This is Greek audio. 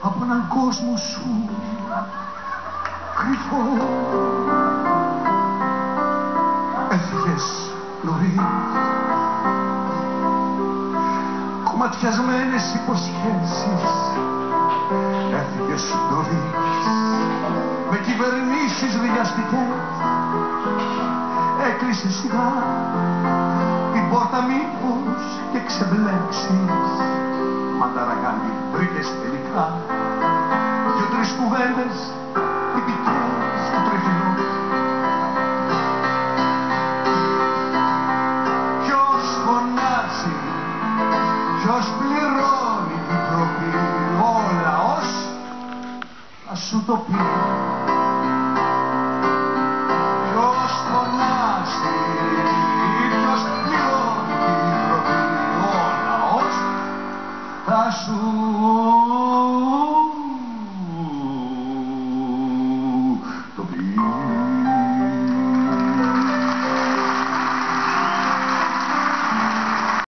από έναν κόσμο σου. Κρυφό. Έφυγες νωρίς κομματιασμένες υποσχέσεις. Έφυγες νωρίς με κυβερνήσεις βιαστικές. Έκλεισε σιγά την πόρτα μήπως και ξεμπλέξεις. Μανταραγάνι βρήκες τελικά Δυο-τρεις κουβέντες επιτέλους του τρεφινού Ποιος φωνάζει, ποιος πληρώνει την τροπή Ο λαός θα σου το πει. Ποιος πληρώνει την τροπή